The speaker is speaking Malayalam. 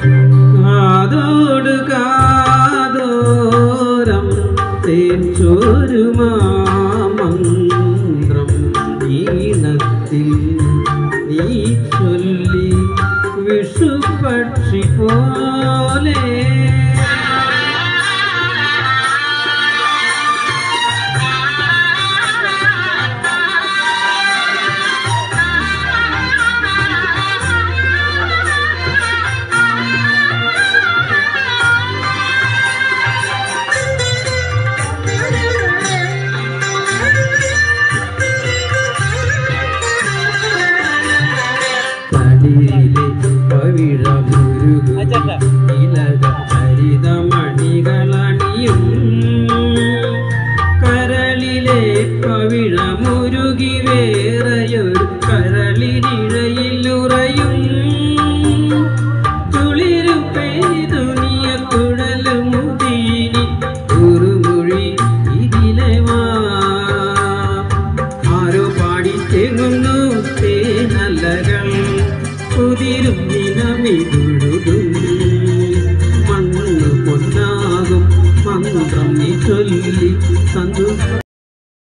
കാതോട് കാതോരം തേച്ചൊരു മാമന്ത്രം ഈണത്തിൽ നീ ചൊല്ലി വിഷുപക്ഷി പോലെ പവിഴമുരുകും ഇലക ഹരിതമണികളണിയും കരളിലെ പവിഴമുരുകി വേറെയൊരു കരളിനിഴയിലുറയും തുളിരു പെയ്തുനിയ കുഴലും മുതീനി കുറുമൊഴി ഇതിലെ വാ ആരോ പാടി തേങ്ങുന്നു തേനല്ലകൾ ദിനമിതു சந்தோஷம்